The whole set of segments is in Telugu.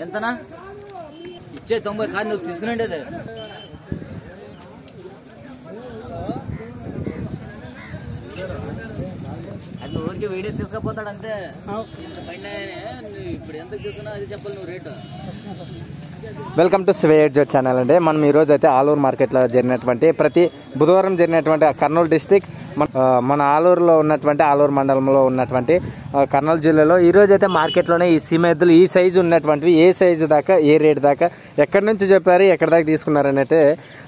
ఎంతనా? ఇచ్చే తొంభై కాదు నువ్వు తీసుకునేది అది. నువ్వు ఊరికి వీడియో తీసుకపోతాడు అంతే ఇంత పైన వెల్కమ్ టు స్వేట్ ఛానల్ అండి. మనం ఈ అయితే ఆలూరు మార్కెట్లో జరిగినటువంటి ప్రతి బుధవారం జరిగినటువంటి కర్నూలు డిస్టిక్ మన మన ఆలూరులో ఉన్నటువంటి ఆలూరు మండలంలో ఉన్నటువంటి కర్నూలు జిల్లాలో ఈరోజు అయితే మార్కెట్లోనే ఈ సీమద్దులు ఈ సైజు ఉన్నటువంటివి ఏ సైజు దాకా ఏ రేటు దాకా ఎక్కడి నుంచి చెప్పారు ఎక్కడి దాకా తీసుకున్నారని అయితే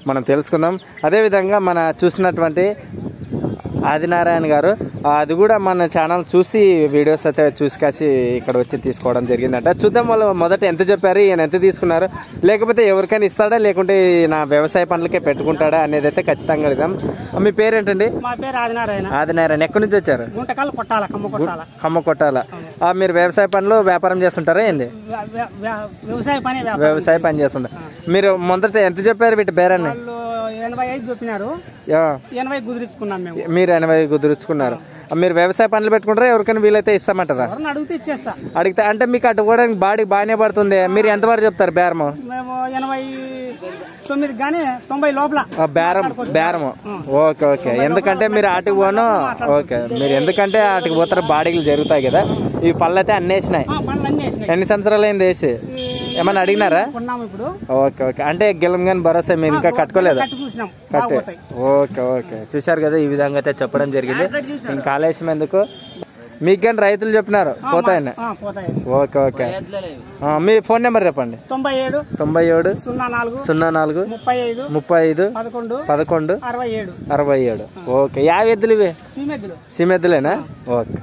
మనం తెలుసుకుందాం. అదేవిధంగా మన చూసినటువంటి ఆదినారాయణ గారు అది కూడా మన ఛానల్ చూసి వీడియోస్ అయితే చూసి కాసి ఇక్కడ వచ్చి తీసుకోవడం జరిగిందంట. చూద్దాం వాళ్ళు మొదట ఎంత చెప్పారు ఈయన ఎంత తీసుకున్నారు లేకపోతే ఎవరికైనా ఇస్తాడా లేకుంటే నా వ్యవసాయ పనులకే పెట్టుకుంటాడా అనేది అయితే ఖచ్చితంగా అడుగుదాం. మీ పేరేంటండి? మా పేరు ఆదినారాయణ. ఆదినారాయణ. ఎక్కడి నుంచి వచ్చారు? గుంటకాలు కొట్టాల కమ్మ కొట్టాల. కమ్మ కొట్టాల. ఆ, మీరు వ్యవసాయ పనులు వ్యాపారం చేస్తుంటారా ఏంది? వ్య- వ్య- వ్య- వ్యవసాయ పని వ్యవసాయ పని చేస్తుంటారు. మీరు మొదట ఎంత చెప్పారు వీటి పేరన్ని ఎనభై ఐదు చూపినారు. ఎనభై కుదిరించుకున్నాం మేము. మీరు ఎనభై కుదుర్చుకున్నారు మీరు వ్యవసాయ పనులు పెట్టుకుంటారా? ఎవరికైనా వీలైతే ఇస్తామంటారా? అడిగితే ఇచ్చేస్తా. అడిగితే అంటే మీకు అటు కూడా బాడీ బాగానే పడుతుంది. మీరు ఎంతవరకు చెప్తారు బేరము? మేము ఎనభై తొమ్మిది కానీ తొంభై లోపల ఆ, బేరం బేరము. Okay okay. ఎందుకంటే మీరు ఆటికి పోను? ఓకే. మీరు ఎందుకంటే ఆటికి పోతారు బాడీలు జరుగుతాయి కదా. ఈ పళ్ళు అయితే అన్నేసినాయి. ఎన్ని సంవత్సరాలు అయింది వేసి ఏమన్నా అడిగినారా? కొన్నాము ఇప్పుడు. Okay okay. అంటే గెలం కానీ భరోసా మీరు ఇంకా కట్టుకోలేదు? కట్టి ఓకే ఓకే. చూశారు కదా ఈ విధంగా అయితే చెప్పడం జరిగింది. ఇంకా ఆలస్యం ఎందుకు? మీకు కానీ రైతులు చెప్పినారు? పోతాయని? ఆ, పోతాయి ఓకే ఓకే. మీ ఫోన్ నెంబర్ చెప్పండి. తొంభై ఏడు తొంభై ఏడు సున్నా నాలుగు సున్నా నాలుగు ముప్పై ఐదు ముప్పై ఐదు పదకొండు పదకొండు అరవై ఏడు. అరవై ఏడు. ఓకే. యాభై ఎద్దులు ఇవి? సీమెద్దులు. సిమెద్దులేనా? ఓకే.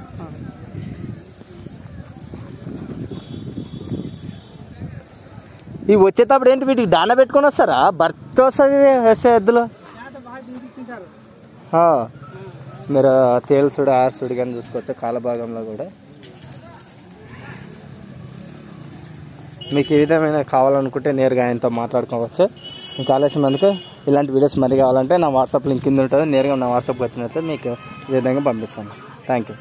ఇవి వచ్చేటప్పుడు ఏంటి వీటికి దాన పెట్టుకొని వస్తారా? భర్త వస్తుంది వేసే ఎద్దులు? మీరు తేల్సుడు ఆర్సుడు కానీ చూసుకోవచ్చు కాలభాగంలో కూడా. మీకు ఏ విధమైన కావాలనుకుంటే నేరుగా ఆయనతో మాట్లాడుకోవచ్చు. మీకు ఆలస్యం అందుకే ఇలాంటి వీడియోస్ మరి కావాలంటే నా వాట్సాప్ లింక్ కింద ఉంటుంది. నేరుగా నా వాట్సాప్కి వచ్చినట్టు మీకు ఈ విధంగా పంపిస్తాను. Thank you